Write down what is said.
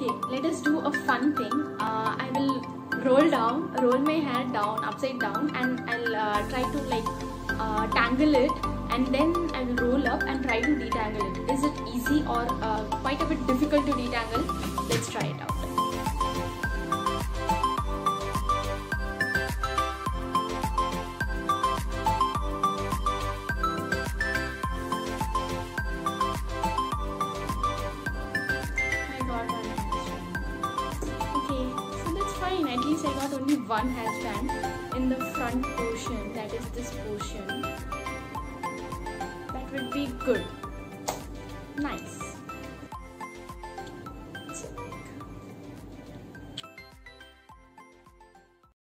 let us do a fun thing. Uh, I will roll down, roll my hair down, upside down, and I'll uh, try to like uh, tangle it, and then I will roll up and try to detangle it. Is it easy or fine. At least I got only one hairstrand in the front portion, that is this portion. That would be good. Nice.